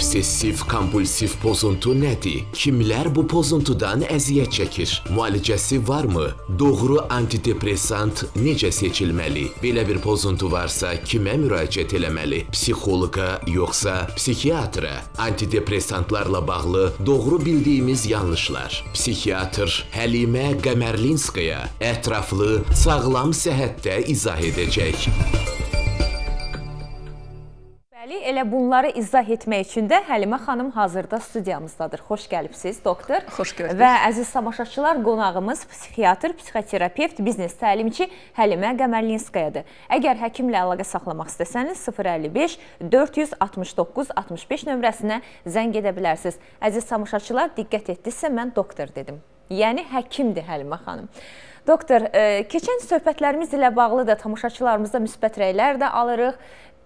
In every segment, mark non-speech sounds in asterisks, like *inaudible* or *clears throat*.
Obsessiv-kompulsiv pozuntu nədir? Kimlər bu pozuntudan əziyyət çəkir? Müalicəsi varmı? Doğru antidepressant necə seçilməli? Belə bir pozuntu varsa kimə müraciət eləməli? Psixoloqa yoxsa psixiatra? Antidepressantlarla bağlı doğru bildiyimiz yanlışlar. Psixiatr Həlimə Qəmərlinskaya ətraflı, sağlam səhhətdə izah edəcək. Bəli, elə bunları izah etmək üçün də Həlimə xanım hazırda studiyamızdadır. Xoş gəlibsiz, doktor. Xoş gördük. Və əziz tamaşaçılar, qonağımız psixiatr, psixoterapevt, biznes təlimçi Həlimə Qəmərlinskayadır. Əgər həkimlə əlaqə saxlamaq istəsəniz 055 469 65 nömrəsinə zəng edə bilərsiniz. Əziz tamaşaçılar, diqqət etdinizsə mən doktor dedim. Yəni həkimdir Həlimə xanım. Doktor, e, keçən söhbətlərimiz ilə bağlı da tamaşaçılarımızda müsbət rəylər də alırıq.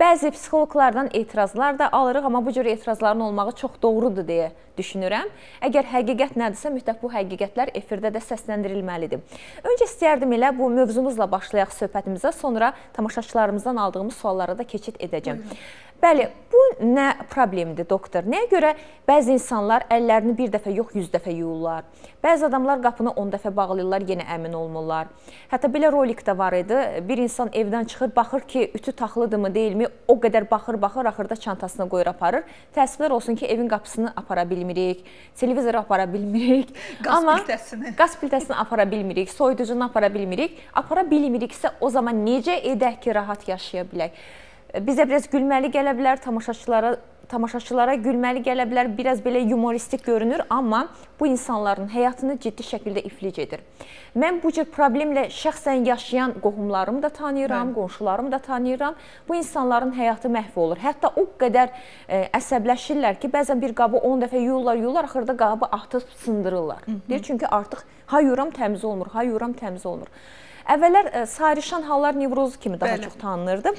Bəzi psixoloqlardan etirazlar da alırıq, amma bu cür etirazların olmağı çox doğrudur deyə düşünürəm. Əgər həqiqət nədirsə, mütləq bu həqiqətlər efirdə də səsləndirilməlidir. Öncə istəyərdim elə bu mövzumuzla başlayaq söhbətimizə, sonra tamaşaçılarımızdan aldığımız suallara da keçid edəcəm. Buyurun. Bəli, bu nə problemdir doktor? Nəyə görə bəzi insanlar əllərini bir dəfə yox 100 dəfə yuyurlar. Bəzi adamlar qapını 10 dəfə bağlayırlar, yenə əmin olmurlar. Hətta belə rolik də var idi. Bir insan evdən çıxır, baxır ki, ütü taxılıdırmı, deyilmi? O qədər baxır, baxır, axırda çantasına qoyur aparır. Təəssüflər olsun ki, evin qapısını apara bilmirik, televizoru apara bilmirik. Qaz Amma plitəsini. Qaz plitəsini apara bilmirik, soyuducunu apara bilmirik. Apara bilmiriksə o zaman necə edək ki, rahat yaşaya bilək? Bizə biraz gülməli gələ bilər, tamaşaçılara tamaşaçılara gülməli gələ bilər, biraz belə yumoristik görünür, amma bu insanların həyatını ciddi şəkildə iflic edir. Mən bu cür problemlə şəxsən yaşayan qohumlarımı da tanıyıram, Mən. qonşularımı da tanıyıram. Bu insanların həyatı məhv olur. Hətta o qədər ə, e, əsəbləşirlər ki, bəzən bir qabı 10 dəfə yuyurlar, yuyurlar, axırda qabı atıb sındırırlar. Hı -hı. Deyir çünki artıq ha yuyuram təmiz olmur, ha yuyuram təmiz olmur. Əvvəllər ə, e, sarışan hallar nevrozu kimi daha Bəli. çox tanınırdı.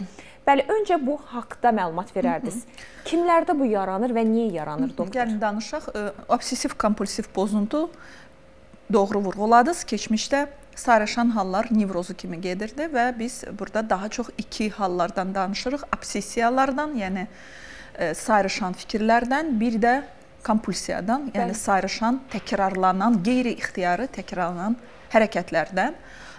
Bəli, öncə bu haqqda məlumat verərdiniz. Kimlərdə bu yaranır və niyə yaranır doktor? Gəlin danışaq. Obsessiv kompulsiv pozuntu doğru vurğuladınız. Keçmişdə sarışan hallar nevrozu kimi gedirdi və biz burada daha çox iki hallardan danışırıq. Obsessiyalardan, yəni sarışan fikirlərdən, bir də kompulsiyadan, yəni sarışan, təkrarlanan, qeyri-ixtiyari təkrarlanan hərəkətlərdən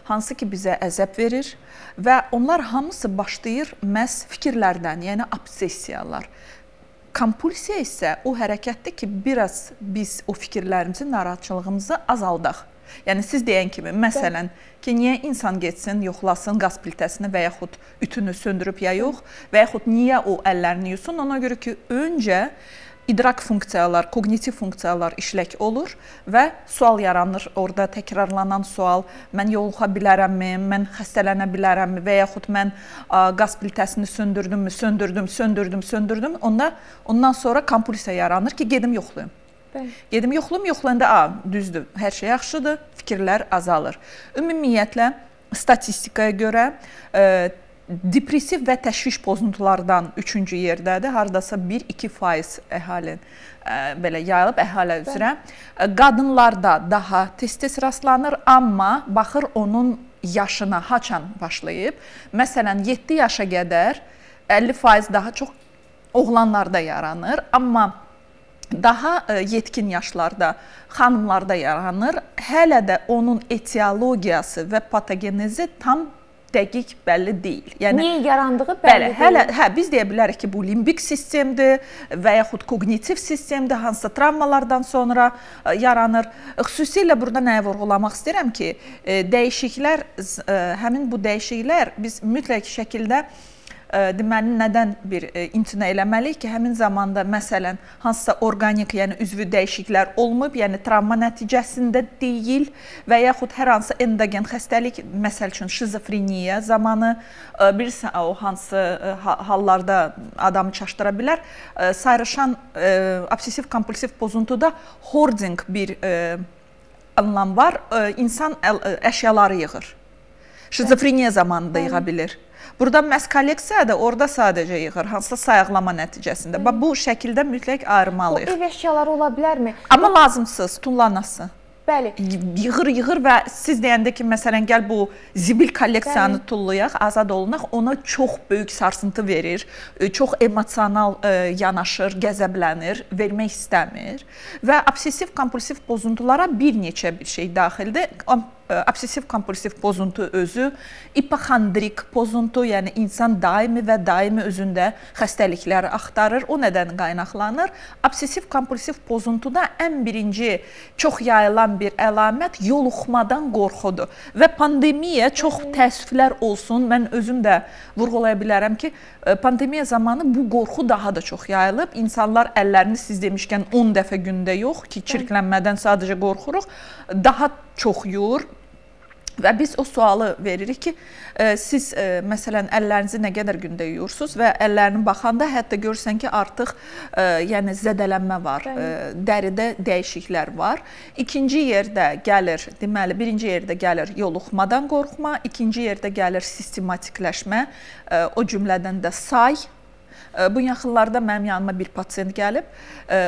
hansı ki bizə əzəb verir və onlar hamısı başlayır məhz fikirlərdən, yəni obsessiyalar. Kompulsiya isə o hərəkətdir ki, biraz biz o fikirlərimizi, narahatçılığımızı azaldaq. Yəni siz deyən kimi, məsələn, ki, niyə insan getsin, yoxlasın qaz plitəsini və yaxud ütünü söndürüb ya yox, və yaxud niyə o əllərini yusun? Ona görə ki, öncə idrak funksiyalar, koqnitiv funksiyalar işlək olur və sual yaranır. Orda təkrarlanan sual, mən yoluxa bilərəmmi, mən xəstələnə bilərəmmi və yaxud mən ə, qaz plitəsini söndürdümmü, söndürdüm, söndürdüm, söndürdüm. Onda ondan sonra kompulsiya yaranır ki, gedim yoxlayım. Bəli. Gedim yoxlayım, yoxlayanda a, düzdür, hər şey yaxşıdır, fikirlər azalır. Ümumiyyətlə statistikaya görə ə, depressiv və təşviş pozuntulardan 3-cü yerdədir. Hardasa 1-2% əhali ə, belə yayılıb əhali üzrə. Qadınlarda daha tez-tez rastlanır, amma baxır onun yaşına haçan başlayıb. Məsələn, 7 yaşa qədər 50% daha çox oğlanlarda yaranır, amma daha yetkin yaşlarda xanımlarda yaranır. Hələ də onun etiologiyası və patogenezi tam dəqiq bəlli deyil. Yəni niyə yarandığı bəlli bəli, deyil. Hələ hə biz deyə bilərik ki, bu limbik sistemdir və yaxud koqnitiv sistemdir, hansısa travmalardan sonra e, yaranır. Xüsusilə burada nəyə vurğulamaq istəyirəm ki, e, dəyişikliklər e, həmin bu dəyişikliklər biz mütləq şəkildə deməli nədən bir imtina eləməliyik ki, həmin zamanda məsələn hansısa orqanik, yəni üzvü dəyişikliklər olmayıb, yəni travma nəticəsində deyil və yaxud hər hansı endogen xəstəlik, məsəl üçün şizofreniya zamanı bilirsən o hansı hallarda adamı çaşdıra bilər. Sayrışan obsessiv kompulsiv pozuntuda hoarding bir anlam var. İnsan əşyaları yığır. Şizofreniya zamanında yığa bilir. Burada məhz kolleksiya da orada sadəcə yığır, hansısa sayıqlama nəticəsində. Bax bu şəkildə mütləq ayırmalıyıq. O ev əşyaları ola bilərmi? Amma lazımsız, tullanası. Bəli. Yığır-yığır və siz deyəndə ki, məsələn, gəl bu zibil kolleksiyanı Bəli. tullayaq, azad olunaq, ona çox böyük sarsıntı verir, e, çox emosional ə, e, yanaşır, qəzəblənir, vermək istəmir və obsessiv kompulsiv pozuntulara bir neçə bir şey daxildir obsessiv kompulsiv pozuntu özü ipoxondrik pozuntu, yəni insan daimi və daimi özündə xəstəlikləri axtarır. O nədən qaynaqlanır? Obsessiv kompulsiv pozuntuda ən birinci çox yayılan bir əlamət yoluxmadan qorxudur. Və pandemiya çox təəssüflər olsun, mən özüm də vurğulaya bilərəm ki, e, pandemiya zamanı bu qorxu daha da çox yayılıb. İnsanlar əllərini siz demişkən 10 dəfə gündə yox ki, çirklənmədən sadəcə qorxuruq, daha çox yuyur Və biz o sualı veririk ki, e, siz e, məsələn əllərinizi nə qədər gündə yuyursunuz və əllərini baxanda hətta görürsən ki, artıq e, yəni zədələnmə var, Bəli. dəridə dəyişikliklər var. İkinci yerdə gəlir, deməli, birinci yerdə gəlir yoluxmadan qorxma, ikinci yerdə gəlir sistematikləşmə, o cümlədən də say Bu yaxınlarda mənim yanıma bir pasiyent gəlib.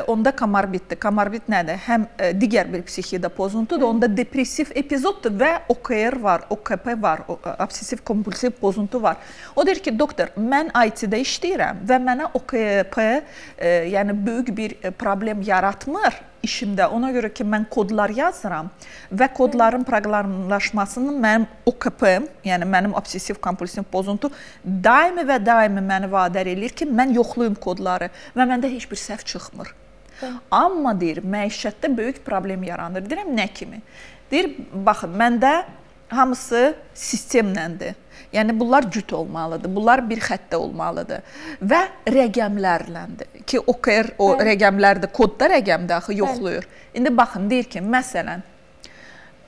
Onda komorbiddir. Komorbid nədir? Həm digər bir psixiyada pozuntudur, onda depressiv epizoddur və OKR var, OKP var, obsessiv kompulsiv pozuntu var. O deyir ki, doktor, mən IT-də işləyirəm və mənə OKP, yəni böyük bir problem yaratmır işimdə. Ona görə ki, mən kodlar yazıram və kodların proqramlaşmasının mənim OKP, yəni mənim obsessiv kompulsiv pozuntu daimi və daimi məni vadar eləyir ki, mən yoxlayım kodları və məndə heç bir səhv çıxmır. Hə. Amma deyir, məişətdə böyük problem yaranır. Deyirəm, nə kimi? Deyir, baxın, məndə hamısı sistemləndir. Yəni bunlar cüt olmalıdır. Bunlar bir xəttdə olmalıdır və rəqəmlərləndir. Ki OKR o Bəli. rəqəmlərdə kodda rəqəmdə axı yoxlayır. Bəli. İndi baxın deyir ki, məsələn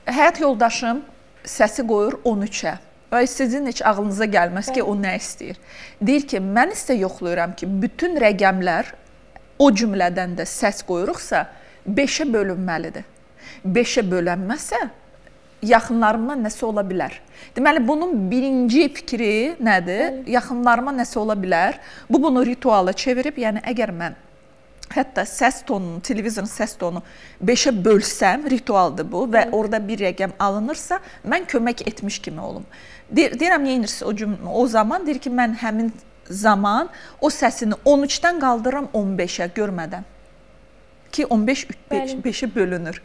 həyat yoldaşım səsi qoyur 13-ə. Və sizin heç ağlınıza gəlməz ki, o nə istəyir. Deyir ki, mən isə yoxlayıram ki, bütün rəqəmlər o cümlədən də səs qoyuruqsa 5-ə bölünməlidir. 5-ə bölünməsə yaxınlarımdan nəsə ola bilər. Deməli bunun birinci fikri nədir? Yaxınlarıma nəsə ola bilər. Bu bunu rituala çevirib, yəni əgər mən hətta səs tonunu, televizorun səs tonu 5-ə bölsəm, ritualdır bu və Bəli. orada bir rəqəm alınırsa, mən kömək etmiş kimi olum. Deyir, deyirəm edirsiz o cümlə, o zaman deyir ki, mən həmin zaman o səsini 13-dən qaldırıram 15-ə görmədən ki 15 5-ə bölünür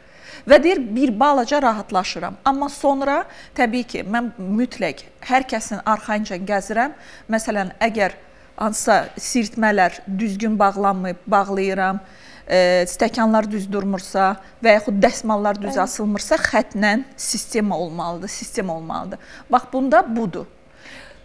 və deyir bir balaca rahatlaşıram. Amma sonra təbii ki, mən mütləq hər kəsin arxayınca gəzirəm. Məsələn, əgər hansısa sirtmələr düzgün bağlanmayıb, bağlayıram e, stəkanlar düz durmursa və yaxud dəsmallar düz asılmırsa xətlə sistema olmalıdır, sistem olmalıdır. Bax bunda budur.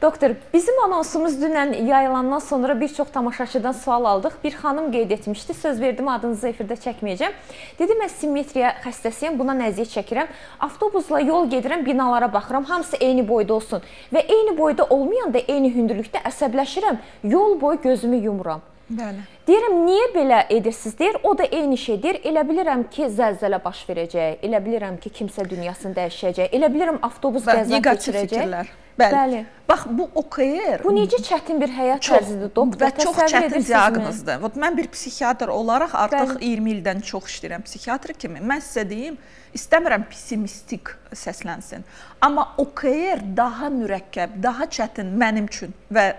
Doktor, bizim anonsumuz dünən yayılandan sonra bir çox tamaşaçıdan sual aldıq. Bir xanım qeyd etmişdi, söz verdim adınızı efirdə çəkməyəcəm. Dedi, mən simmetriya xəstəsiyəm, buna nəziyyət çəkirəm. Avtobusla yol gedirəm, binalara baxıram, hamısı eyni boyda olsun. Və eyni boyda olmayanda, eyni hündürlükdə əsəbləşirəm, yol boyu gözümü yumuram. Bəli. Deyirəm, niyə belə edirsiniz? Deyir, o da eyni şeydir. Elə bilirəm ki, zəlzələ baş verəcək. Elə bilirəm ki, kimsə dünyasını dəyişəcək. Elə bilirəm avtobus qəza keçirəcək. Fikirlər. Bəli. Bəli. Bax bu OKR. Bu necə çətin bir həyat tərzidir, doktor? Və çox çətin diaqnozdur. Vot mən bir psixiatr olaraq artıq Bəli. 20 ildən çox işləyirəm psixiatr kimi. Mən sizə deyim, istəmirəm pessimistik səslənsin. Amma OKR daha mürəkkəb, daha çətin mənim üçün və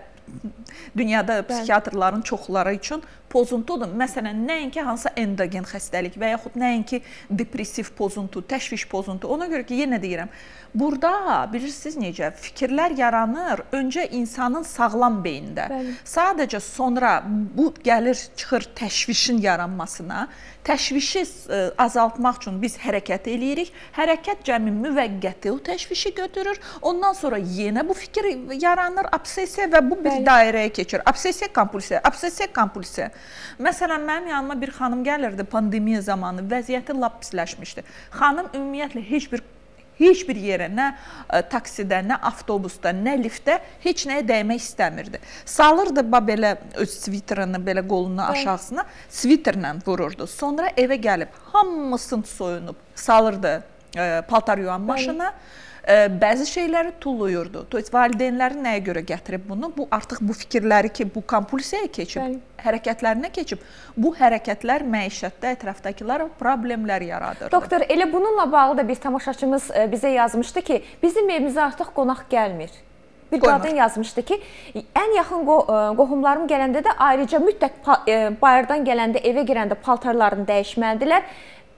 dünyada psixiatrların çoxları üçün pozuntudur. Məsələn, nəinki hansısa endogen xəstəlik və yaxud nəinki depressiv pozuntu, təşviş pozuntu. Ona görə ki, yenə deyirəm, Burada bilirsiniz necə fikirlər yaranır öncə insanın sağlam beyində. Bəli. Sadəcə sonra bu gəlir çıxır təşvişin yaranmasına. Təşvişi ə, e, azaltmaq üçün biz hərəkət eləyirik. Hərəkət cəmi müvəqqəti o təşvişi götürür. Ondan sonra yenə bu fikir yaranır, obsessiya və bu bir Bəli. dairəyə keçir. Obsessiya, kompulsiya, obsessiya, kompulsiya. Məsələn, mənim yanıma bir xanım gəlirdi pandemiya zamanı, vəziyyəti lap pisləşmişdi. Xanım ümumiyyətlə heç bir heç bir yerə nə e, taksidə, nə avtobusda, nə liftdə heç nəyə dəymək istəmirdi. Salırdı belə öz sviterini belə qolunu aşağısına, sviterlə vururdu. Sonra evə gəlib hamısını soyunub salırdı ə, e, paltar yuyan maşına bəzi şeyləri tulluyurdu. To есть valideynləri nəyə görə gətirib bunu? Bu artıq bu fikirləri ki, bu kompulsiyaya keçib, Bəli. hərəkətlərinə keçib. Bu hərəkətlər məişətdə ətrafdakılara problemlər yaradır. Doktor, elə bununla bağlı da bir tamaşaçımız e, bizə yazmışdı ki, bizim evimizə artıq qonaq gəlmir. Bir Qoymur. qadın yazmışdı ki, ən yaxın qo e, qohumlarım gələndə də ayrıca mütləq e, bayırdan gələndə evə girəndə paltarlarını dəyişməlidirlər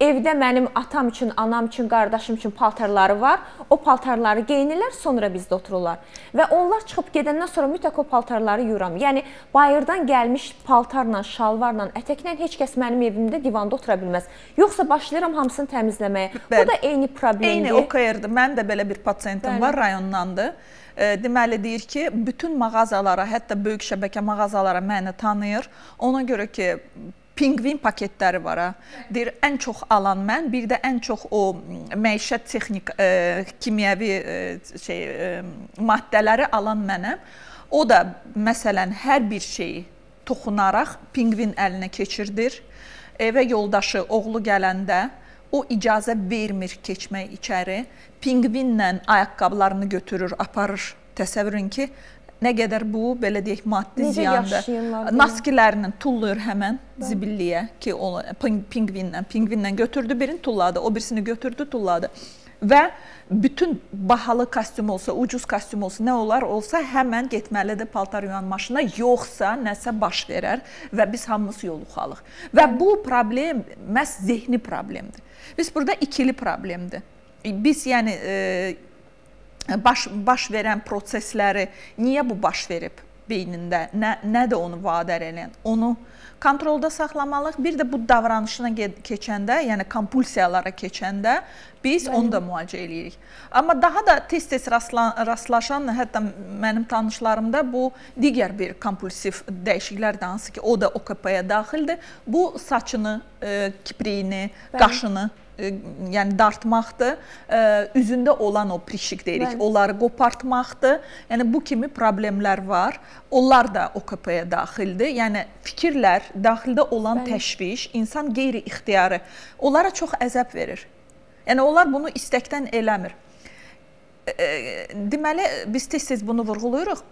Evdə mənim atam üçün, anam üçün, qardaşım üçün paltarları var. O paltarları geyinirlər, sonra bizdə otururlar. Və onlar çıxıb gedəndən sonra mütləq o paltarları yuyuram. Yəni bayırdan gəlmiş paltarla, şalvarla, ətəklə heç kəs mənim evimdə divanda otura bilməz. Yoxsa başlayıram hamısını təmizləməyə. Bəli. Bu da eyni problemdir. Eyni OKR-dir. Mənim də belə bir pasiyentim var rayondandır. E, deməli deyir ki, bütün mağazalara, hətta böyük şəbəkə mağazalara məni tanıyır. Ona görə ki, Pingvin paketləri var ha. Deyir ən çox alan mən, bir də ən çox o məişət texnik e, kimyəvi e, şey e, maddələri alan mənəm. O da məsələn hər bir şeyi toxunaraq pingvin əlinə keçirdir. Evə yoldaşı, oğlu gələndə o icazə vermir keçmək içəri. Pingvinlə ayaqqabılarını götürür, aparır. Təsəvvürün ki, Nə qədər bu belə deyək maddi Necə ziyandır. Naskilərini tullayır həmən zibilliyə ki, o pingvinlə, pingvinlə götürdü birini tulladı, o birisini götürdü, tulladı. Və bütün bahalı kostyum olsa, ucuz kostyum olsa, nə olar olsa həmən getməlidir paltar yuyan maşına, yoxsa nəsə baş verər və biz hamımız yoluxalıq. Və bu problem məhz zehni problemdir. Biz burada ikili problemdir. Biz yəni e, baş baş verən prosesləri niyə bu baş verib beynində? Nə nədir onu vadar edən? Onu kontrolda saxlamalıq. Bir də bu davranışına keçəndə, yəni kompulsiyalara keçəndə biz Bəli. onu da müalicə eləyirik. Amma daha da tez-tez rastlaşan, hətta mənim tanışlarımda bu digər bir kompulsiv dəyişikliklərdir hansı ki, o da OKP-yə daxildir. Bu saçını, e, kipriyini, Bəli. qaşını yəni dartmaqdır. Üzündə olan o prişik deyirik, Bəli. onları qopartmaqdır. Yəni bu kimi problemlər var. Onlar da OKP-yə daxildir. Yəni fikirlər, daxildə olan Bəli. təşviş, insan qeyri-ixtiyari onlara çox əzab verir. Yəni onlar bunu istəkdən eləmir. Deməli biz tez-tez bunu vurğulayırıq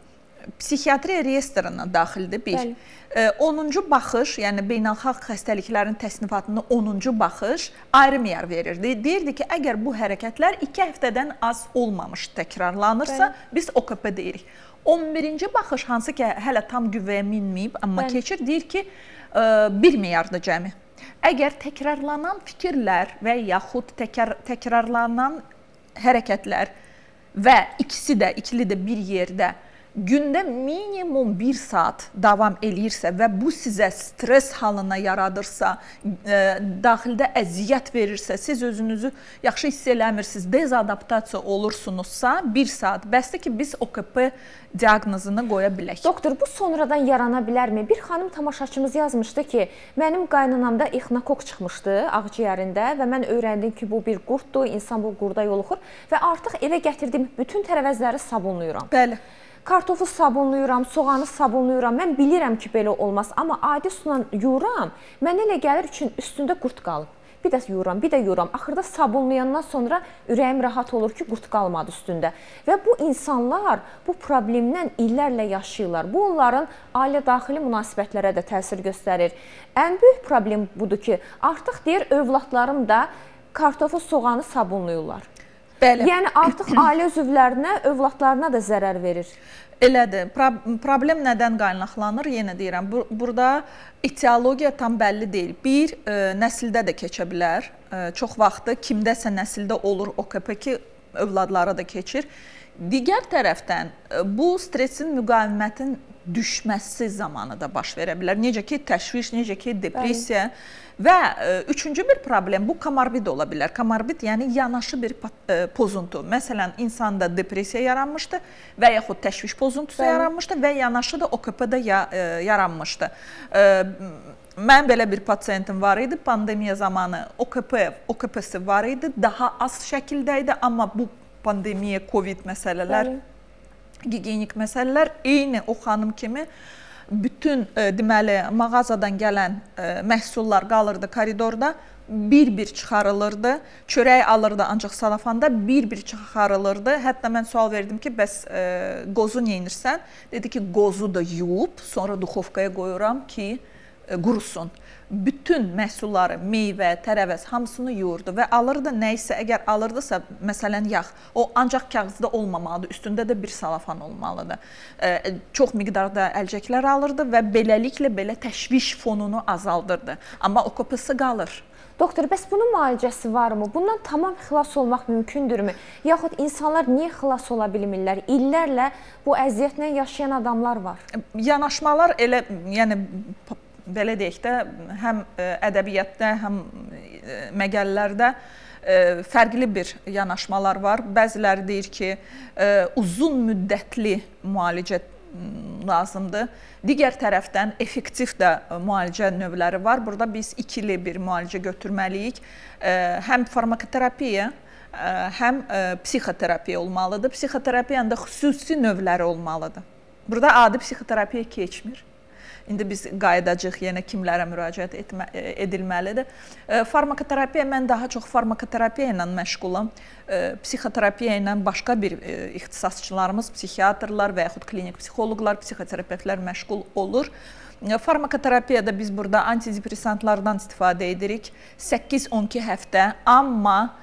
psixiatriya reyestrına daxildir bir. Bəli. 10-cu baxış, yəni beynəlxalq xəstəliklərin təsnifatında 10-cu baxış ayrı meyar verirdi. Deyirdi ki, əgər bu hərəkətlər 2 həftədən az olmamış təkrarlanırsa, Bəli. biz OKP deyirik. 11-ci baxış hansı ki, hələ tam qüvvəyə minməyib, amma Bəli. keçir, deyir ki, bir meyardır cəmi. Əgər təkrarlanan fikirlər və yaxud təkrar təkrarlanan hərəkətlər və ikisi də, ikili də bir yerdə gündə minimum 1 saat davam eləyirsə və bu sizə stress halına yaradırsa, e, daxildə əziyyət verirsə, siz özünüzü yaxşı hiss eləmirsiniz, dezadaptasiya olursunuzsa, 1 saat bəsdir ki, biz OKP diaqnozunu qoya bilək. Doktor, bu sonradan yarana bilərmi? Bir xanım tamaşaçımız yazmışdı ki, mənim qaynanamda ixnokok çıxmışdı ağciyərində və mən öyrəndim ki, bu bir qurddur, insan bu qurda yoluxur və artıq evə gətirdiyim bütün tərəvəzləri sabunlayıram. Bəli. Kartofu sabunluyuram, soğanı sabunluyuram. Mən bilirəm ki, belə olmaz, amma adi sula yuyuram. Mənə elə gəlir üçün üstündə qurd qalıb. Bir də yuyuram, bir də yuyuram. Axırda sabunlayandan sonra ürəyim rahat olur ki, qurd qalmadı üstündə. Və bu insanlar bu problemlə illərlə yaşayırlar. Bu onların ailə daxili münasibətlərə də təsir göstərir. Ən böyük problem budur ki, artıq deyir övladlarım da kartofu, soğanı sabunlayırlar. Bəli. Yəni artıq *clears throat* ailə üzvlərinə, övladlarına da zərər verir. Elədir. Pro problem nədən qaynaqlanır? Yenə deyirəm, bu burada etiologiya tam bəlli deyil. Bir, e, nəsildə də keçə bilər. E, çox vaxtı kimdəsə nəsildə olur OKP ki, övladlara da keçir. Digər tərəfdən e, bu stressin, müqavimətin düşməsi zamanı da baş verə bilər. Necə ki, təşviş, necə ki, depressiya. Bəli Və e, üçüncü bir problem bu komorbid ola bilər. Komorbid yəni yanaşı bir e, pozuntu. Məsələn, insanda depressiya yaranmışdı və yaxud təşviş pozuntusu Bəli. yaranmışdı və yanaşı da OKP-də e, yaranmışdı. Mən belə bir pasiyentim var idi. Pandemiya zamanı OKP, OKP-si var idi. Daha az şəkildə idi, amma bu pandemiya, COVID məsələlər, Bəli. gigiyenik məsələlər eyni o xanım kimi bütün e, deməli mağazadan gələn e, məhsullar qalırdı koridorda. bir-bir çıxarılırdı. Çörək alırdı ancaq salafanda bir-bir çıxarılırdı. Hətta mən sual verdim ki, bəs e, qozu nə edirsən? Dedi ki, qozu da yuyub, sonra duxovkaya qoyuram ki, e, qurusun bütün məhsulları, meyvə, tərəvəz hamısını yuyurdu və alırdı nə isə əgər alırdısa, məsələn yağ, o ancaq kağızda olmamalıdır, üstündə də bir salafan olmalıdır. E, çox miqdarda əlcəklər alırdı və beləliklə belə təşviş fonunu azaldırdı. Amma o kopyası qalır. Doktor, bəs bunun müalicəsi varmı? Bundan tamam xilas olmaq mümkündürmü? Yaxud insanlar niyə xilas ola bilmirlər? İllərlə bu əziyyətlə yaşayan adamlar var. Yanaşmalar elə, yəni belə deyək də, həm e, ədəbiyyatda, həm e, məqalələrdə e, fərqli bir yanaşmalar var. Bəziləri deyir ki, uzun müddətli müalicə lazımdır. Digər tərəfdən effektiv də müalicə növləri var. Burada biz ikili bir müalicə götürməliyik. Həm farmakoterapiya, həm psixoterapiya olmalıdır. Psixoterapiyanın da xüsusi növləri olmalıdır. Burada adi psixoterapiya keçmir. İndi biz qayıdacağıq yenə kimlərə müraciət etmə, e, edilməlidir. E, farmakoterapiya mən daha çox farmakoterapiya ilə məşğulam. E, psixoterapiya ilə başqa bir ixtisasçılarımız, psixiatrlar və yaxud klinik psixoloqlar, psixoterapevtlər məşğul olur. Farmakoterapiyada biz burada antidepressantlardan istifadə edirik. 8-12 həftə, amma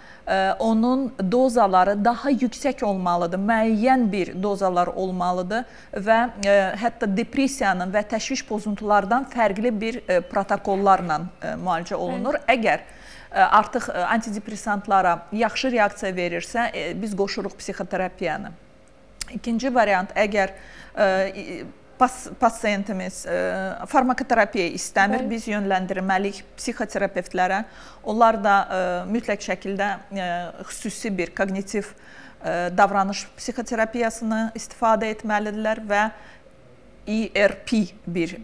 onun dozaları daha yüksək olmalıdır. Müəyyən bir dozalar olmalıdır və e, hətta depressiyanın və təşviş pozuntulardan fərqli bir e, protokollarla e, müalicə olunur. Əgər artıq antidepressantlara yaxşı reaksiya verirsə, biz qoşuruq psixoterapiyanı. İkinci variant əgər pasiyentimiz farmakoterapiya istəmir, Bəli. biz yönləndirməliyik psixoterapevtlərə. Onlar da mütləq şəkildə xüsusi bir koqnitiv e, davranış psixoterapiyasını istifadə etməlidirlər və ERP bir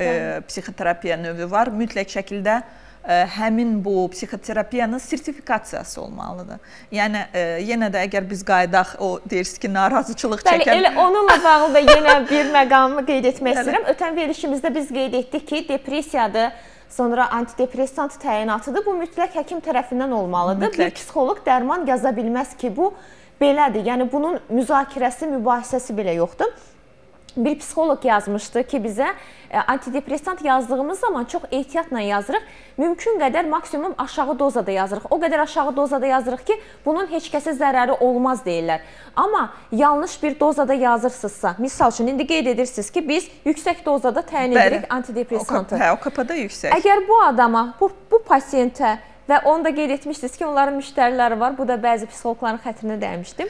psixoterapiya növü var. Mütləq şəkildə həmin bu psixoterapiyanın sertifikasiyası olmalıdır. Yəni ə, yenə də əgər biz qaydaq o deyirsiniz ki, narazıçılıq çəkən Bəli, elə onunla bağlı da yenə *laughs* bir məqamı qeyd etmək istəyirəm. Ötən verilişimizdə biz qeyd etdik ki, depressiyadır, sonra antidepressant təyinatıdır. Bu mütləq həkim tərəfindən olmalıdır. Mütləq. Bir psixoloq dərman yaza bilməz ki, bu belədir. Yəni bunun müzakirəsi, mübahisəsi belə yoxdur bir psixoloq yazmışdı ki, bizə e, antidepressant yazdığımız zaman çox ehtiyatla yazırıq. Mümkün qədər maksimum aşağı dozada yazırıq. O qədər aşağı dozada yazırıq ki, bunun heç kəsə zərəri olmaz deyirlər. Amma yanlış bir dozada yazırsınızsa, misal üçün indi qeyd edirsiniz ki, biz yüksək dozada təyin edirik antidepressantı. Hə, o kapada yüksək. Əgər bu adama, bu, bu pasiyentə və onu da qeyd etmişdiniz ki, onların müştəriləri var. Bu da bəzi psixoloqların xətrinə dəymişdim.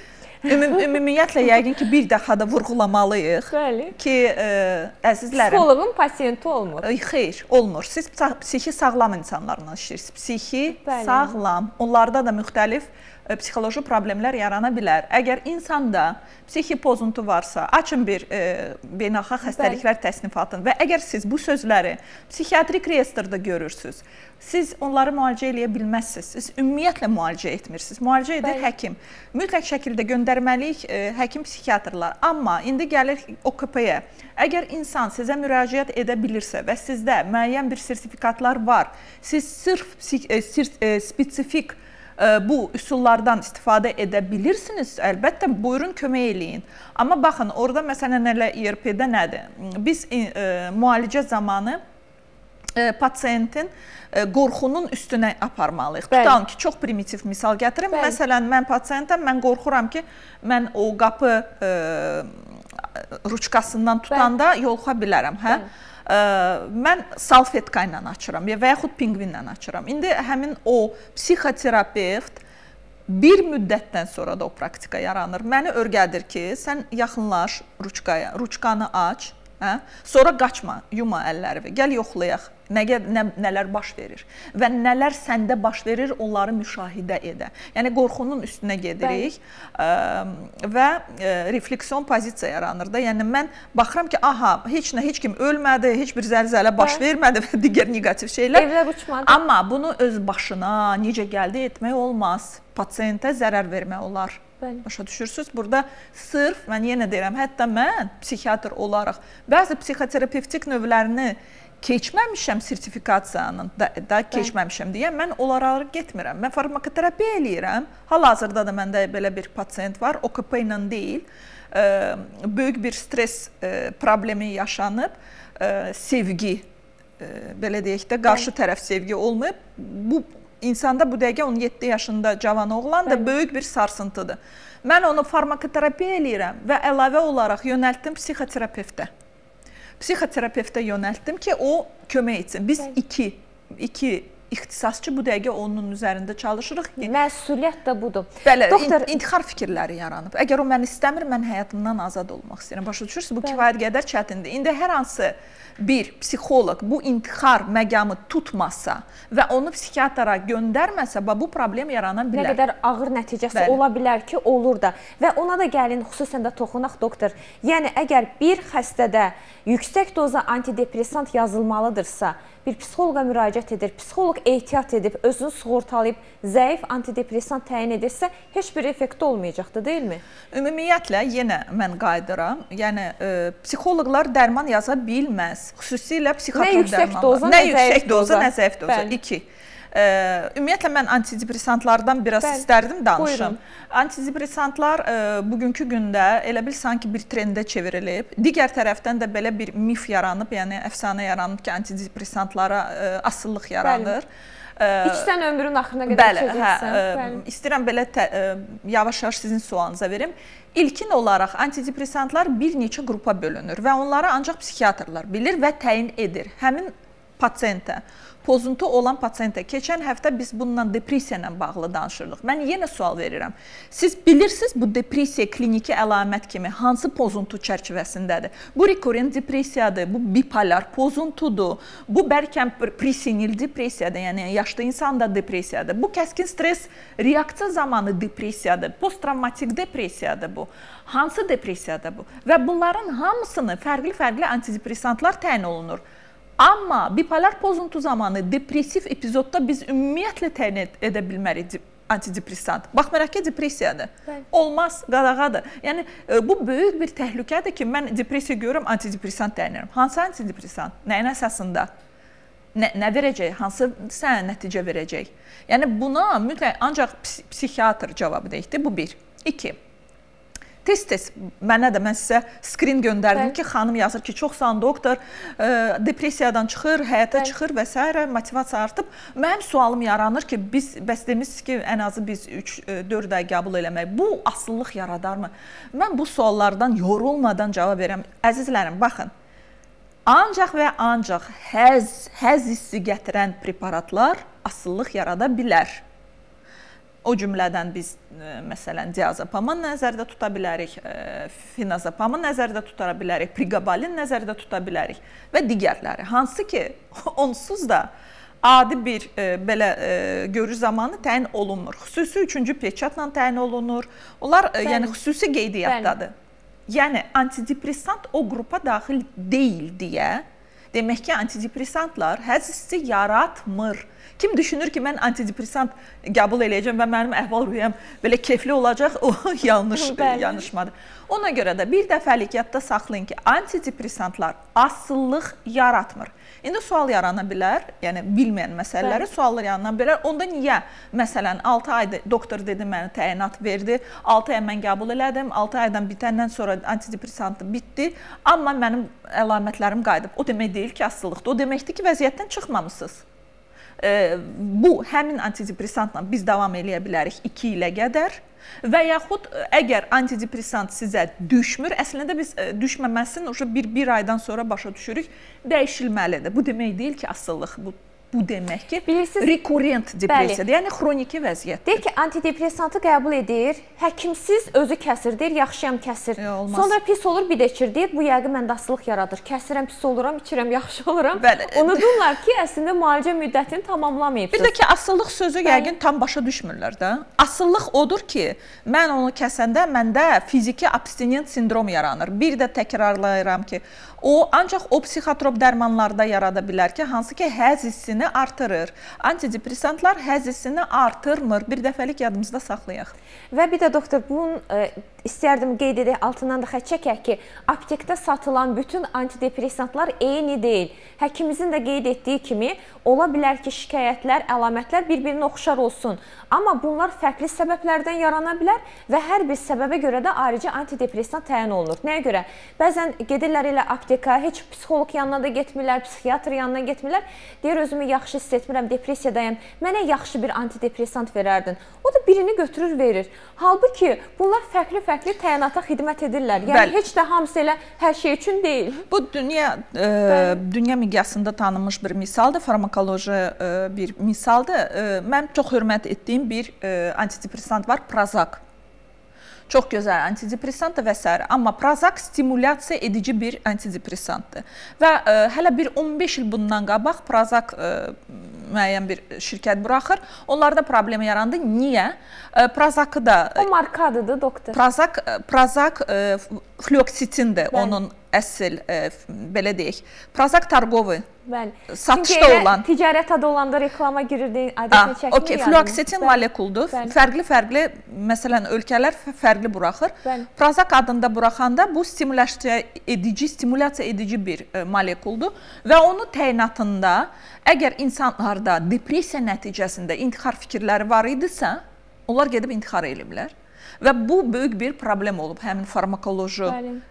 Ümum, ümumiyyətlə yəqin ki, bir daha da vurğulamalıyıq Bəli. ki, ə, e, əzizlərim, psixoloqun pasiyenti olmur. Ə, xeyr, olmur. Siz psixi sağlam insanlarla işləyirsiniz. Psixi Bəli. sağlam, onlarda da müxtəlif E, psixoloji problemlər yarana bilər. Əgər insanda psixi pozuntu varsa, açın bir e, beynəlxalq xəstəliklər təsnifatını və əgər siz bu sözləri psixiatrik reyestrdə görürsüz, siz onları müalicə eləyə bilməzsiniz. Siz ümumiyyətlə müalicə etmirsiniz. Müalicə edir Bəli. həkim. Mütləq şəkildə göndərməliyik e, həkim psixiatrlar. Amma indi gəlir OKP-yə. Əgər insan sizə müraciət edə bilirsə və sizdə müəyyən bir sertifikatlar var, siz sırf e, e, spesifik bu üsullardan istifadə edə bilirsiniz. Əlbəttə buyurun kömək eləyin. Amma baxın, orada məsələn elə ERP-də nədir? Biz e, müalicə zamanı e, pasiyentin e, qorxunun üstünə aparmalıyıq. Bəli. Tutalım ki, çox primitiv misal gətirim. Bəli. Məsələn, mən pasiyentəm, mən qorxuram ki, mən o qapı e, ruçkasından tutanda Bəli. yoluxa bilərəm, hə? Bəli mən salfetka ilə açıram və yaxud pinqvinlə açıram. İndi həmin o psixoterapevt bir müddətdən sonra da o praktika yaranır. Məni örgədir ki, sən yaxınlaş ruçkaya, ruçkanı aç, hə? Sonra qaçma, yuma əlləri və gəl yoxlayaq nə, nə nələr baş verir və nələr səndə baş verir, onları müşahidə edə. Yəni qorxunun üstünə gedirik ə, və refleksion pozisiya yaranır da. Yəni mən baxıram ki, aha, heç nə, heç kim ölmədi, heç bir zəlzələ baş Bəli. vermədi və digər neqativ şeylər. Evlər uçmadı. Amma bunu öz başına necə gəldi etmək olmaz. Pasiyentə zərər vermək olar. Bəli. Başa düşürsüz? Burada sırf mən yenə deyirəm, hətta mən psixiatr olaraq bəzi psixoterapevtik növlərini keçməmişəm sertifikasiyanın da, da keçməmişəm deyə mən onlara getmirəm. Mən farmakoterapiya eləyirəm. Hal-hazırda da məndə belə bir pasiyent var, OKP ilə deyil. Ə, böyük bir stres ə, problemi yaşanıb, ə, sevgi ə, belə deyək də qarşı tərəf sevgi olmayıb. Bu insanda bu dəqiqə 17 yaşında cavan oğlan da böyük bir sarsıntıdır. Mən onu farmakoterapiya eləyirəm və əlavə olaraq yönəltdim psixoterapevtə. Psixoterapevtə yönəltdim ki, o kömək etsin. Biz 2 2 ixtisasçı bu dəqiqə onun üzərində çalışırıq ki, məsuliyyət də budur. Bəli, Doktor intihar fikirləri yaranıb. Əgər o məni istəmir, mən həyatımdan azad olmaq istəyirəm. Başa düşürsüz? Bu Bəli. kifayət qədər çətindir. İndi hər hansı bir psixoloq bu intihar məqamı tutmasa və onu psixiatra göndərməsə, bu problem yarana bilər. Nə qədər ağır nəticəsi Bəli. ola bilər ki, olur da. Və ona da gəlin xüsusən də toxunaq doktor. Yəni əgər bir xəstədə yüksək doza antidepressant yazılmalıdırsa, bir psixoloqa müraciət edir, psixoloq ehtiyat edib, özünü sığortalayıb, zəif antidepressant təyin edirsə, heç bir effekti olmayacaqdı, deyilmi? Ümumiyyətlə yenə mən qayıdıram. Yəni e, psixoloqlar dərman yaza bilməz. Xüsusilə psixotrop dərmanlar. Nə yüksək doza, nə zəif doza. 2. Ümumiyyətlə mən antidepressantlardan biraz Bəli, istərdim danışım. Buyurun. Antidepressantlar ə, bugünkü gündə elə bil sanki bir trendə çevrilib. Digər tərəfdən də belə bir mif yaranıb, yəni əfsanə yaranıb ki, antidepressantlara ə, asıllıq yaranır. Bəli. İçsən ömrün axırına qədər bəli, hə, bəli. İstəyirəm belə yavaş-yavaş sizin sualınıza verim. İlkin olaraq antidepressantlar bir neçə qrupa bölünür və onları ancaq psixiatrlar bilir və təyin edir. Həmin pasiyentə pozuntu olan pasiyentə. Keçən həftə biz bununla depressiya ilə bağlı danışırdıq. Mən yenə sual verirəm. Siz bilirsiniz bu depressiya kliniki əlamət kimi hansı pozuntu çərçivəsindədir? Bu rekurrent depressiyadır, bu bipolar pozuntudur, bu bəlkə presenil depressiyadır, yəni yaşlı insanda depressiyadır. Bu kəskin stres reaksiya zamanı depressiyadır, posttravmatik depressiyadır bu. Hansı depressiyadır bu? Və bunların hamısını fərqli-fərqli antidepressantlar təyin olunur. Amma bipolar pozuntu zamanı depressiv epizodda biz ümumiyyətlə təyin edə bilmərik antidepressant. Baxmayaraq ki, depressiyadır. Bəli. Olmaz, qadağadır. Yəni e, bu böyük bir təhlükədir ki, mən depressiya görürəm, antidepressant təyin edirəm. Hansı antidepressant? Nəyin əsasında? Nə, nə verəcək? Hansı sənə nəticə verəcək? Yəni buna mütləq ancaq psixiatr cavabı deyildi. Bu bir. 2. Tez-tez mənə də mən sizə skrin göndərdim Bəli. ki, xanım yazır ki, çox sağ doktor, ə, depressiyadan çıxır, həyata Bəli. çıxır və s. motivasiya artıb. Mənim sualım yaranır ki, biz bəs demisiniz ki, ən azı biz 3-4 ay qəbul eləmək bu asıllıq yaradarmı? Mən bu suallardan yorulmadan cavab verəm. Əzizlərim, baxın. Ancaq və ancaq həz, həz hissi gətirən preparatlar asıllıq yarada bilər. O cümlədən biz e, məsələn diazepamı nəzərdə tuta bilərik, e, finazepamı nəzərdə tuta bilərik, pregabalin nəzərdə tuta bilərik və digərləri. Hansı ki, *laughs* onsuz da adi bir e, belə ə, görüş zamanı təyin olunmur. Xüsusi 3-cü peçatla təyin olunur. Onlar ə, yəni xüsusi qeydiyyatdadır. Bəli. Yəni antidepressant o qrupa daxil deyil deyə demək ki, antidepressantlar həzz hissi yaratmır. Kim düşünür ki, mən antidepressant qəbul eləyəcəm və mənim əhval-ruhiyyəm belə keyfli olacaq, *laughs* o yanlış yanlışmadır. Ona görə də bir dəfəlik yadda saxlayın ki, antidepressantlar asıllıq yaratmır. İndi sual yarana bilər, yəni bilməyən məsələləri suallar yarana bilər. Onda niyə məsələn 6 ayda doktor dedi mənə təyinat verdi, 6 ay mən qəbul elədim, 6 aydan bitəndən sonra antidepressantı bitdi, amma mənim əlamətlərim qayıdıb. O demək deyil ki, asılılıqdır. O deməkdir ki, vəziyyətdən çıxmamısınız bu həmin antidepressantla biz davam eləyə bilərik 2 ilə qədər və yaxud əgər antidepressant sizə düşmür, əslində biz düşməməsini uşaq 1-1 aydan sonra başa düşürük, dəyişilməlidir. Bu demək deyil ki, asıllıq bu Bu demək ki, Bilirsiniz, rekurrent depressiyadır, yəni xroniki vəziyyətdir. Deyir ki, antidepressantı qəbul edir, həkimsiz özü kəsir, deyir, yaxşıyam kəsir. E, olmaz. Sonra pis olur, bir də içir, deyir, bu yəqin məndə asılıq yaradır. Kəsirəm, pis oluram, içirəm, yaxşı oluram. Bəli. Unudurlar ki, əslində müalicə müddətini tamamlamayıbsınız. Bir də ki, asıllıq sözü Bəli. yəqin tam başa düşmürlər də. Asıllıq odur ki, mən onu kəsəndə məndə fiziki abstinent sindrom yaranır. Bir də təkrarlayıram ki, O ancaq o psixotrop dərmanlarda yarada bilər ki, hansı ki həzz hissini artırır. Antidepressantlar həzz hissini artırmır. Bir dəfəlik yadımızda saxlayaq. Və bir də doktor bunun e, istərdim qeyd edək, altından da xətt çəkək ki, aptekdə satılan bütün antidepressantlar eyni deyil. Həkimimizin də qeyd etdiyi kimi, ola bilər ki, şikayətlər, əlamətlər bir-birinə oxşar olsun, amma bunlar fərqli səbəblərdən yarana bilər və hər bir səbəbə görə də ayrıca antidepressant təyin olunur. Nəyə görə? Bəzən gedirlər elə apteka, heç psixoloq yanına da getmirlər, psixiatr yanına getmirlər. Deyir özümü yaxşı hiss etmirəm, depressiyadayam. Mənə yaxşı bir antidepressant verərdin. O da birini götürür, verir. Halbuki bunlar fərqli-fərqli təyinata xidmət edirlər. Yəni Bəli. heç də hamısı elə hər şey üçün deyil. Bu dünya e, dünya miqyasında tanınmış bir misaldır, farmakoloji e, bir misaldır. E, mən çox hörmət etdiyim bir e, antidepressant var, Prozac. Çox gözəl antidepressantdır və s. amma Prozac stimulyasiya edici bir antidepressantdır. Və ə, hələ bir 15 il bundan qabaq Prozac ə, müəyyən bir şirkət buraxır. Onlarda problem yarandı. Niyə? Prozac-ı da O markadıdır, doktor. Prozac Prozac fluoksitindir onun əsl ə, belə deyək. Prozac targovu Bəli. Satışda olan. Ticarət adı olanda reklama girirdi, adətini çəkmir. Okay, fluoksetin molekuldur. Fərqli-fərqli, məsələn, ölkələr fərqli buraxır. Bəli. Prozac adında buraxanda bu stimulyasiya edici, stimulyasiya edici bir ə, molekuldur və onun təyinatında əgər insanlarda depressiya nəticəsində intihar fikirləri var idisə, onlar gedib intihar eləyiblər. Və bu böyük bir problem olub həmin farmakoloji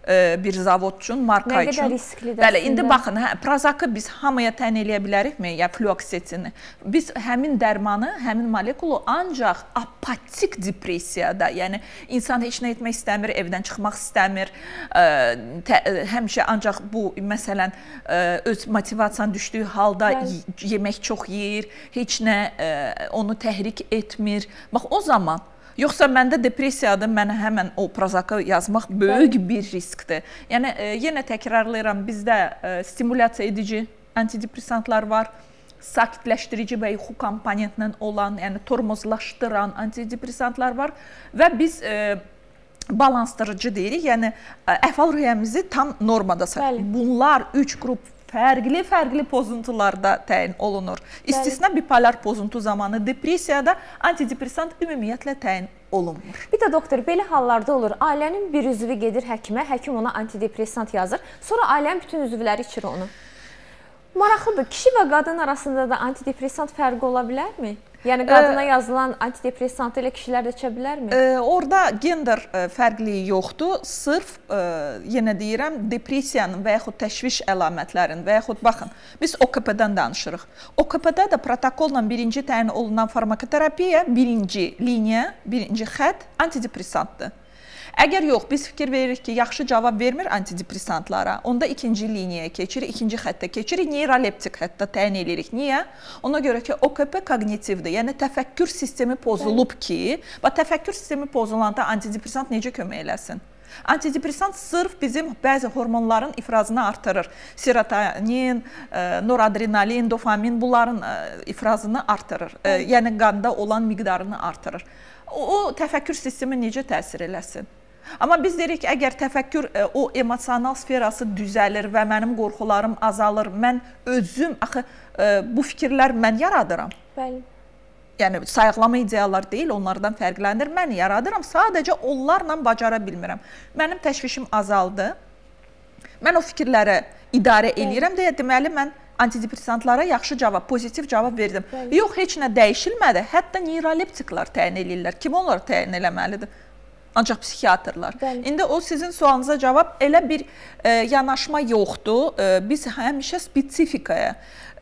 e, bir zavod üçün, marka Nə üçün. Nə qədər risklidir. Bəli, indi baxın, hə, Prozac-ı biz hamıya təyin eləyə bilərikmi? Ya fluoksetini. Biz həmin dərmanı, həmin molekulu ancaq apatik depressiyada, yəni insan heç nə etmək istəmir, evdən çıxmaq istəmir, ə, tə, həmişə ancaq bu məsələn ə, öz motivasiyan düşdüyü halda yemək çox yeyir, heç nə ə, onu təhrik etmir. Bax o zaman Yoxsa məndə depressiyadır, mənə həmən o Prozac-ı yazmaq böyük bir riskdir. Yəni e, yenə təkrarlayıram, bizdə e, stimulyasiya edici antidepressantlar var sakitləşdirici və yuxu komponentlə olan, yəni tormozlaşdıran antidepressantlar var və biz e, balansdırıcı deyirik. Yəni e, əhval-ruhiyyəmizi tam normada saxlayır. Bunlar 3 qrup fərqli-fərqli pozuntularda təyin olunur. İstisna bipolar pozuntu zamanı depressiyada antidepressant ümumiyyətlə təyin olunmur. Bir də doktor, belə hallarda olur. Ailənin bir üzvü gedir həkimə, həkim ona antidepressant yazır. Sonra ailənin bütün üzvləri içir onu. Maraqlıdır. Kişi və qadın arasında da antidepressant fərqi ola bilərmi? Yəni qadına ə, yazılan antidepressantı elə kişilər də içə bilərmi? Ə, orada gender ə, fərqliyi yoxdur. Sırf ə, yenə deyirəm, depressiyanın və yaxud təşviş əlamətlərinin və yaxud baxın, biz OKP-dən danışırıq. OKP-də də protokolla birinci təyin olunan farmakoterapiya birinci liniya, birinci xətt antidepressantdır. Əgər yox, biz fikir veririk ki, yaxşı cavab vermir antidepressantlara, onda ikinci liniyaya keçirik, ikinci xəttə keçirik, neyroleptik hətta təyin edirik. Niyə? Ona görə ki, OKP koqnitivdir, yəni təfəkkür sistemi pozulub ki, bax təfəkkür sistemi pozulanda antidepressant necə kömək eləsin? Antidepressant sırf bizim bəzi hormonların ifrazını artırır. Serotonin, e, noradrenalin, dopamin bunların e, ifrazını artırır. E, yəni qanda olan miqdarını artırır. O, o təfəkkür sistemi necə təsir eləsin? Amma biz deyirik ki, əgər təfəkkür e, o emosional sferası düzəlir və mənim qorxularım azalır, mən özüm axı e, bu fikirlər mən yaradıram. Bəli. Yəni sayıqlama ideyalar deyil, onlardan fərqlənir. Mən yaradıram, sadəcə onlarla bacara bilmirəm. Mənim təşvişim azaldı. Mən o fikirlərə idarə eləyirəm deyə deməli mən antidepressantlara yaxşı cavab, pozitiv cavab verdim. Bəli. Yox, heç nə dəyişilmədi. Hətta neyroleptiklər təyin eləyirlər. Kim onları təyin eləməlidir? Ancaq psixiatrlar. Bəli. İndi o sizin sualınıza cavab elə bir e, yanaşma yoxdur. E, biz həmişə spesifikaya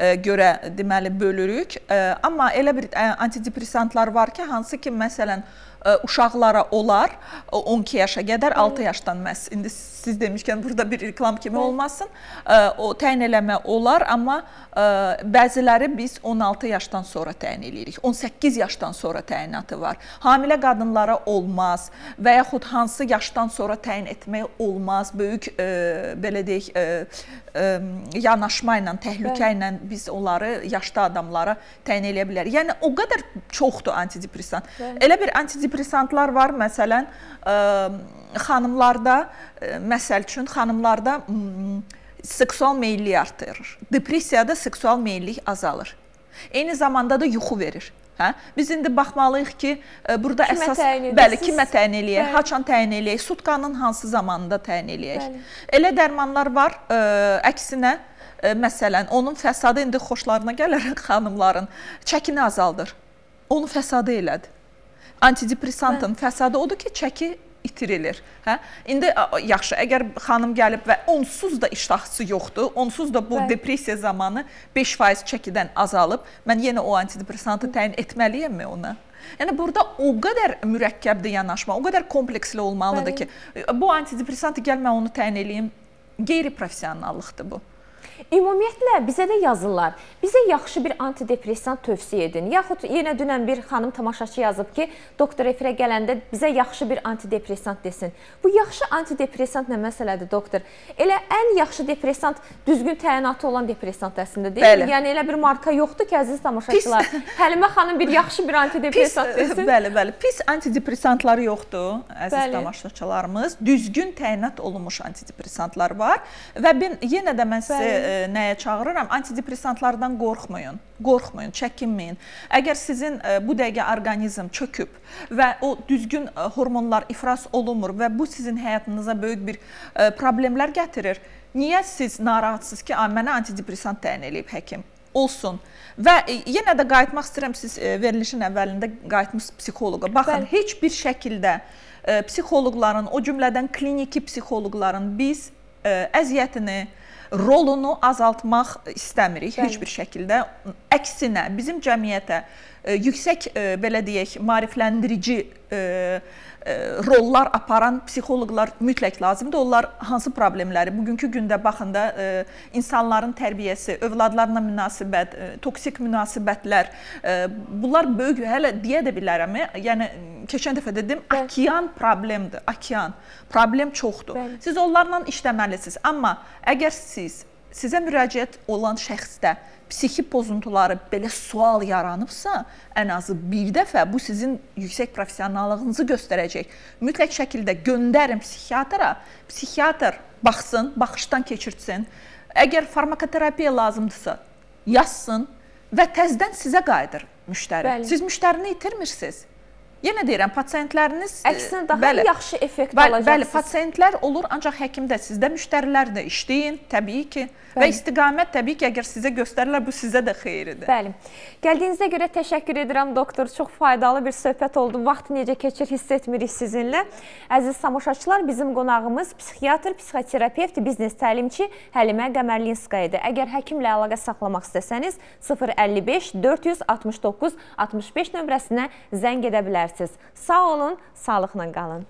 görə deməli bölürük. E, amma elə bir e, antidepressantlar var ki, hansı ki məsələn e, uşaqlara olar 12 yaşa qədər 6 yaşdan məhz indi siz demişkən burada bir reklam kimi olmasın. O təyin eləmə olar, amma bəziləri biz 16 yaşdan sonra təyin eləyirik. 18 yaşdan sonra təyinatı var. Hamilə qadınlara olmaz və yaxud hansı yaşdan sonra təyin etmək olmaz. Böyük belə deyək yanaşma ilə, təhlükə ilə biz onları yaşlı adamlara təyin eləyə bilərik. Yəni o qədər çoxdur antidepressant. Bəli. Elə bir antidepressantlar var, məsələn, xanımlarda məsəl üçün xanımlarda seksual meyillik artırır. Depressiyada seksual meyillik azalır. Eyni zamanda da yuxu verir. Hə? Biz indi baxmalıyıq ki, burada kimə əsas təyin bəli, kimə təyin eləyək, bəli. haçan təyin eləyək, sutkanın hansı zamanında təyin eləyək. Bəli. Elə dərmanlar var, ə, əksinə ə, məsələn, onun fəsadı indi xoşlarına gələrək *laughs* xanımların çəkini azaldır. Onu fəsadı elədi. Antidepressantın fəsadı odur ki, çəki itirilir. Hə? İndi yaxşı, əgər xanım gəlib və onsuz da iştahsı yoxdur, onsuz da bu Bəli. depressiya zamanı 5% çəkidən azalıb, mən yenə o antidepressantı təyin etməliyəmmi ona? Yəni burada o qədər mürəkkəbdir yanaşma, o qədər kompleksli olmalıdır Bəli. ki, bu antidepressantı gəl mən onu təyin eləyim. Qeyri-professionallıqdır bu. Ümumiyyətlə bizə də yazırlar. Bizə yaxşı bir antidepressant tövsiyə edin. Yaxud yenə dünən bir xanım tamaşaçı yazıb ki, doktor efirə gələndə bizə yaxşı bir antidepressant desin. Bu yaxşı antidepressant nə məsələdir, doktor? Elə ən yaxşı depressant düzgün təyinatı olan depressant əslində deyil. Bəli. Yəni elə bir marka yoxdur ki, əziz tamaşaçılar. *laughs* Həlimə xanım bir yaxşı bir Pis, antidepressant desin. bəli, bəli. Pis antidepressantlar yoxdur, əziz Bəli. tamaşaçılarımız. Düzgün təyinat olunmuş antidepressantlar var və ben yenə də mən sizə E, nəyə çağırıram? Antidepressantlardan qorxmayın. Qorxmayın, çəkinməyin. Əgər sizin e, bu dəqiqə orqanizm çöküb və o düzgün e, hormonlar ifraz olunmur və bu sizin həyatınıza böyük bir e, problemlər gətirir. Niyə siz narahatsınız ki, "A, mənə antidepressant təyin eləyib həkim?" olsun. Və e, yenə də qayıtmaq istəyirəm siz e, verilişin əvvəlində qayıtmısınız psixoloqa. Baxın, Bəli. heç bir şəkildə e, psixoloqların, o cümlədən kliniki psixoloqların biz əziyyətini, rolunu azaltmaq istəmirik Bəli. heç bir şəkildə. Əksinə, bizim cəmiyyətə e, yüksək e, belə deyək, maarifləndirici e, rollar aparan psixoloqlar mütləq lazımdır. Onlar hansı problemləri bugünkü gündə baxında e, insanların tərbiyəsi, övladlarla münasibət, e, toksik münasibətlər, e, bunlar böyük hələ deyə də bilərəm. Yəni keçən dəfə dedim, Bəli. okean problemdir, okean. Problem çoxdur. Bəli. Siz onlarla işləməlisiniz. Amma əgər siz sizə müraciət olan şəxsdə psixi pozuntuları belə sual yaranıbsa, ən azı bir dəfə bu sizin yüksək professionallığınızı göstərəcək. Mütləq şəkildə göndərin psixiatra, psixiatr baxsın, baxışdan keçirtsin. Əgər farmakoterapiya lazımdırsa, yazsın və təzədən sizə qayıdır müştəri. Bəli. Siz müştərini itirmirsiniz. Yenə deyirəm, pasientləriniz e, Əksinə daha bəli, yaxşı effekt Bəli, alacaqsınız. bəli, pasientlər olur, ancaq həkim də sizdə müştərilər də işləyin, təbii ki. Və Bəli. istiqamət təbii ki, əgər sizə göstərirlər, bu sizə də xeyridir. Bəli. Gəldiyinizə görə təşəkkür edirəm doktor. Çox faydalı bir söhbət oldu. Vaxt necə keçir hiss etmirik sizinlə. Əziz tamaşaçılar, bizim qonağımız psixiatr, psixoterapevt, biznes təlimçi Həlimə Qəmərlinskaya idi. Əgər həkimlə əlaqə saxlamaq istəsəniz 055 469 65 nömrəsinə zəng edə bilərsiniz. Sağ olun, sağlıqla qalın.